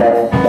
Thank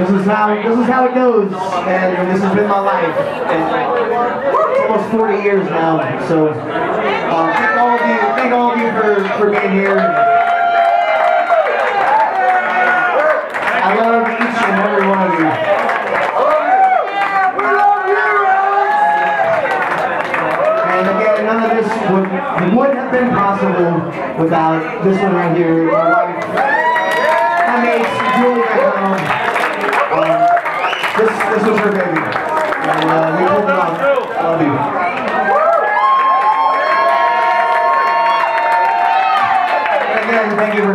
This is how this is how it goes, and this has been my life. And almost 40 years now. So uh, thank all of you, thank all of you for, for being here. I love each and every one of you. And again, none of this would, wouldn't have been possible without this one right here, my wife, my mates, Julie McDonald. Um, this, this was her baby. And uh, we pulled it off. Love you. Again, thank you